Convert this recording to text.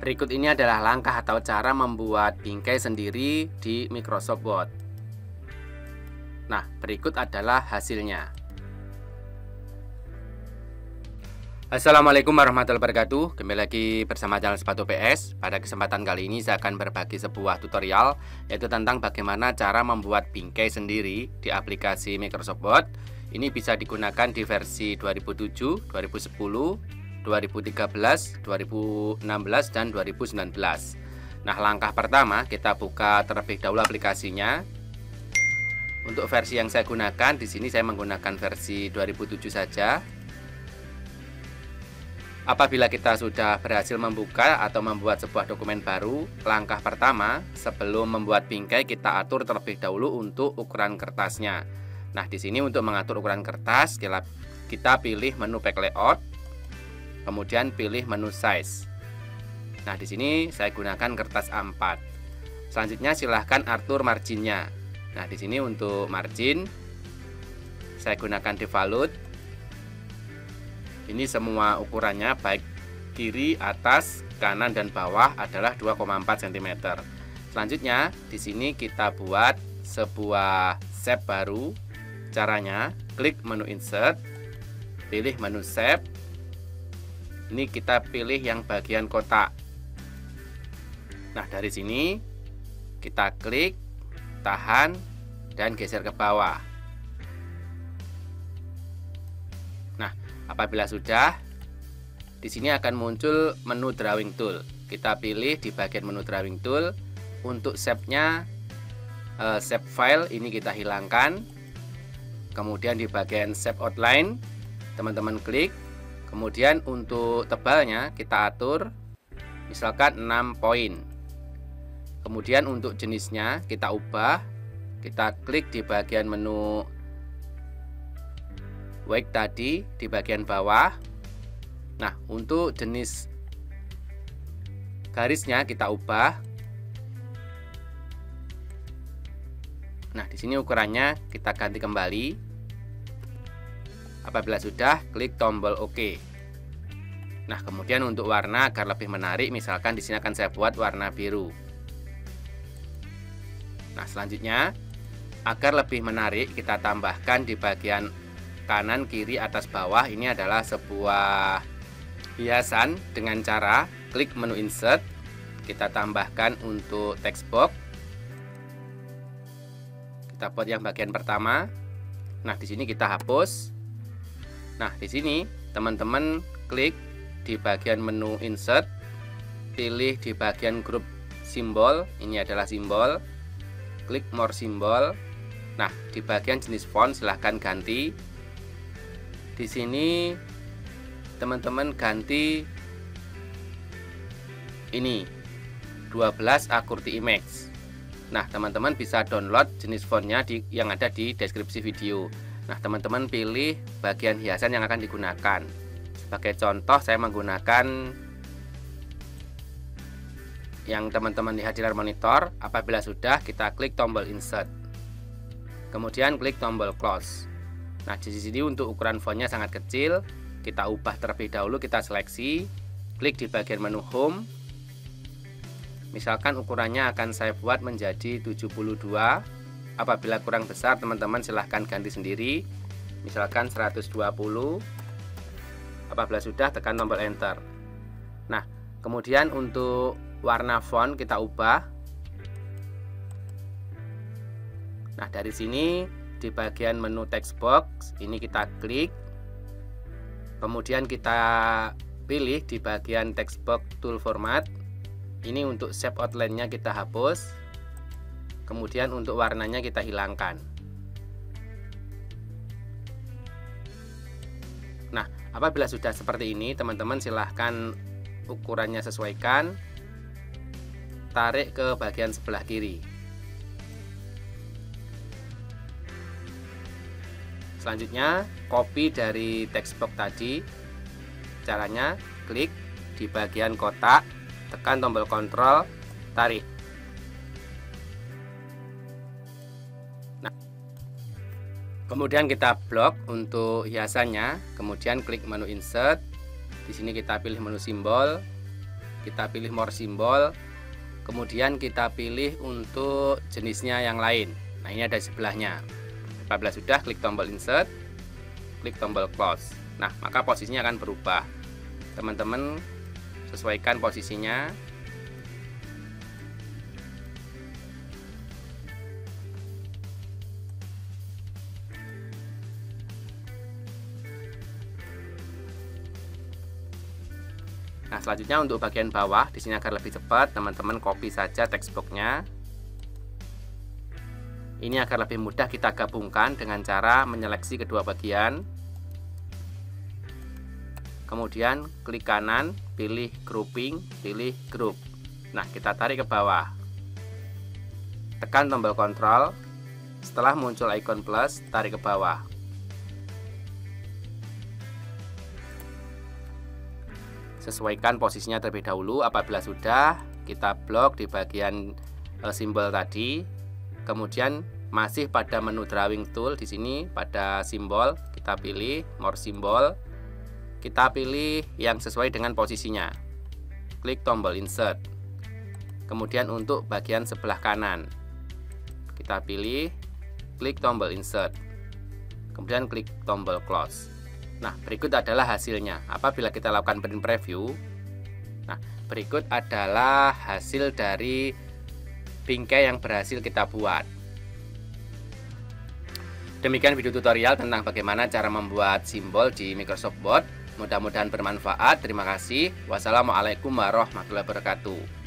Berikut ini adalah langkah atau cara membuat bingkai sendiri di Microsoft Word. Nah, berikut adalah hasilnya. Assalamualaikum warahmatullahi wabarakatuh Kembali lagi bersama channel sepatu PS Pada kesempatan kali ini saya akan berbagi sebuah tutorial Yaitu tentang bagaimana cara membuat bingkai sendiri di aplikasi Microsoft Word Ini bisa digunakan di versi 2007, 2010, 2013, 2016 dan 2019. Nah, langkah pertama kita buka terlebih dahulu aplikasinya. Untuk versi yang saya gunakan di sini saya menggunakan versi 2007 saja. Apabila kita sudah berhasil membuka atau membuat sebuah dokumen baru, langkah pertama sebelum membuat bingkai kita atur terlebih dahulu untuk ukuran kertasnya. Nah, di sini untuk mengatur ukuran kertas, kita pilih menu pack layout kemudian pilih menu size. Nah, di sini saya gunakan kertas A4. Selanjutnya silahkan atur marginnya. Nah, di sini untuk margin saya gunakan default. Ini semua ukurannya baik kiri, atas, kanan dan bawah adalah 2,4 cm. Selanjutnya, di sini kita buat sebuah shape baru. Caranya, klik menu insert, pilih menu shape, ini kita pilih yang bagian kotak. Nah dari sini kita klik tahan dan geser ke bawah. Nah apabila sudah di sini akan muncul menu drawing tool. Kita pilih di bagian menu drawing tool. Untuk shape-nya uh, shape file ini kita hilangkan. Kemudian di bagian shape outline teman-teman klik Kemudian untuk tebalnya kita atur misalkan 6 poin. Kemudian untuk jenisnya kita ubah, kita klik di bagian menu weight tadi di bagian bawah. Nah, untuk jenis garisnya kita ubah. Nah, di sini ukurannya kita ganti kembali Apabila sudah, klik tombol OK. Nah, kemudian untuk warna agar lebih menarik, misalkan di sini akan saya buat warna biru. Nah, selanjutnya agar lebih menarik, kita tambahkan di bagian kanan, kiri, atas, bawah. Ini adalah sebuah hiasan dengan cara klik menu insert, kita tambahkan untuk text box. Kita buat yang bagian pertama. Nah, di sini kita hapus Nah, di sini teman-teman klik di bagian menu insert, pilih di bagian grup simbol, ini adalah simbol. Klik more simbol. Nah, di bagian jenis font silahkan ganti. Di sini teman-teman ganti ini 12 Akurti Image. Nah, teman-teman bisa download jenis fontnya di, yang ada di deskripsi video. Nah, teman-teman pilih bagian hiasan yang akan digunakan. Sebagai contoh, saya menggunakan yang teman-teman lihat di layar monitor. Apabila sudah, kita klik tombol insert. Kemudian klik tombol close. Nah, di sini untuk ukuran fontnya sangat kecil. Kita ubah terlebih dahulu, kita seleksi. Klik di bagian menu home. Misalkan ukurannya akan saya buat menjadi 72 apabila kurang besar teman-teman silahkan ganti sendiri misalkan 120 apabila sudah tekan tombol enter. Nah kemudian untuk warna font kita ubah. Nah dari sini di bagian menu text box ini kita klik. Kemudian kita pilih di bagian text box tool format. Ini untuk shape outline nya kita hapus. Kemudian untuk warnanya kita hilangkan apabila sudah seperti ini teman-teman silahkan ukurannya sesuaikan. Tarik ke bagian sebelah kiri. Selanjutnya copy dari text box tadi. Caranya klik di bagian kotak tekan tombol kontrol tarik Kemudian kita blok untuk hiasannya, kemudian klik menu insert. Di sini kita pilih menu simbol. kita pilih more simbol. Kemudian kita pilih untuk jenisnya yang lain. Nah ini ada sebelahnya. Apabila sudah klik tombol insert. Klik tombol close. Nah maka posisinya akan berubah. Teman-teman sesuaikan posisinya Nah, selanjutnya untuk bagian bawah, di sini agar lebih cepat, teman-teman copy saja textbooknya. Ini agar lebih mudah kita gabungkan dengan cara menyeleksi kedua bagian. Kemudian klik kanan, pilih grouping, pilih group. Nah, kita tarik ke bawah. Tekan tombol kontrol. Setelah muncul icon plus, tarik ke bawah. Sesuaikan posisinya terlebih dahulu. Apabila sudah kita blok di bagian e, simbol tadi. Kemudian masih pada menu drawing tool di sini pada simbol kita pilih more simbol kita pilih yang sesuai dengan posisinya. Klik tombol insert. Kemudian untuk bagian sebelah kanan kita pilih klik tombol insert. Kemudian klik tombol close Nah, berikut adalah hasilnya. Apabila kita lakukan print preview, nah, berikut adalah hasil dari bingkai yang berhasil kita buat. Demikian video tutorial tentang bagaimana cara membuat simbol di Microsoft Word. Mudah-mudahan bermanfaat. Terima kasih. Wassalamualaikum warahmatullahi wabarakatuh.